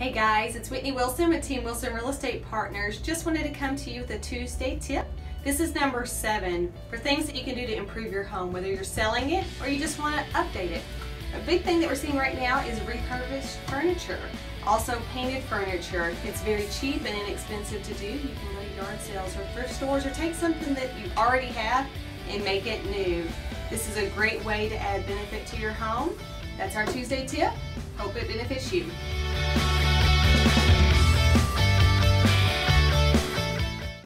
Hey guys, it's Whitney Wilson with Team Wilson Real Estate Partners. Just wanted to come to you with a Tuesday tip. This is number seven for things that you can do to improve your home, whether you're selling it or you just want to update it. A big thing that we're seeing right now is repurposed furniture. Also painted furniture. It's very cheap and inexpensive to do. You can go to yard sales or thrift stores or take something that you already have and make it new. This is a great way to add benefit to your home. That's our Tuesday tip. Hope it benefits you.